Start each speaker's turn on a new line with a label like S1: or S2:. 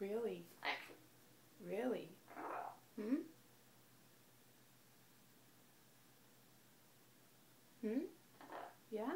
S1: Really? Really? Hmm? Hmm? Yeah?